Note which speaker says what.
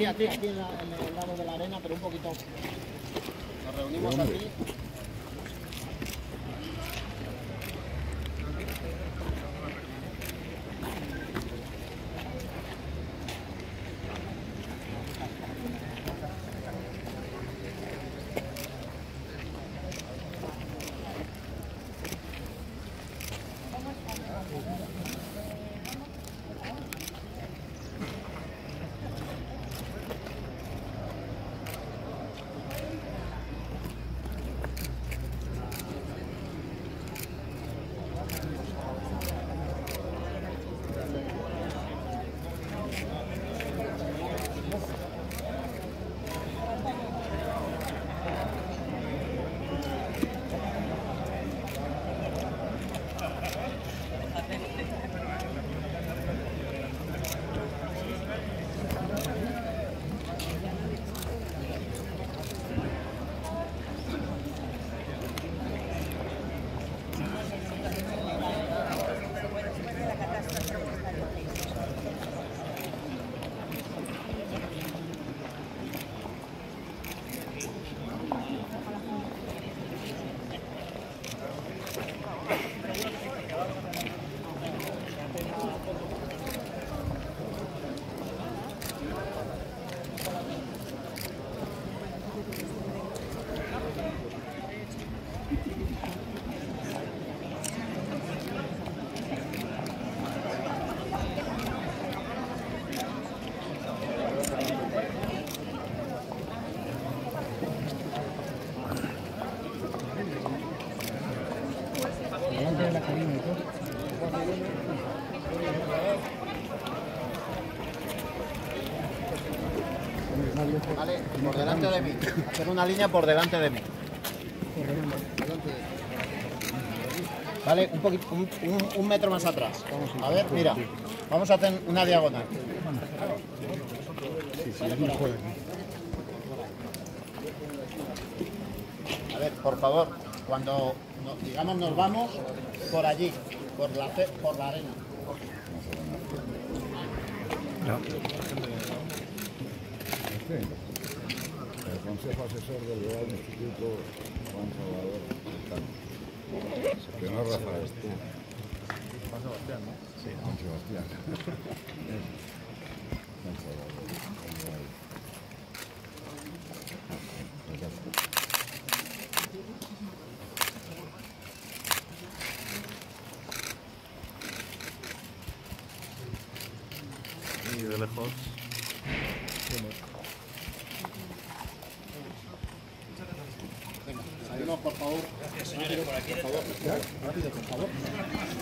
Speaker 1: Aquí, aquí, aquí en, la- en el lado de la arena, pero un poquito. Nos reunimos aquí. Vale, por delante de mí. Hacer una línea por delante de mí. Vale, un, poquito, un, un- un metro más atrás. A ver, mira. Vamos a hacer una diagonal. A ver, por favor, cuando no- digamos nos vamos, por allí, por la, por la arena.
Speaker 2: El Consejo Asesor del Real Instituto Juan Salvador. Que no Rafael. Juan Sebastián, ¿no? Sí, Juan Sebastián. Juan Salvador.
Speaker 3: Y de lejos.
Speaker 1: Salimos, por favor. Rápido, por favor. Rápido, por favor.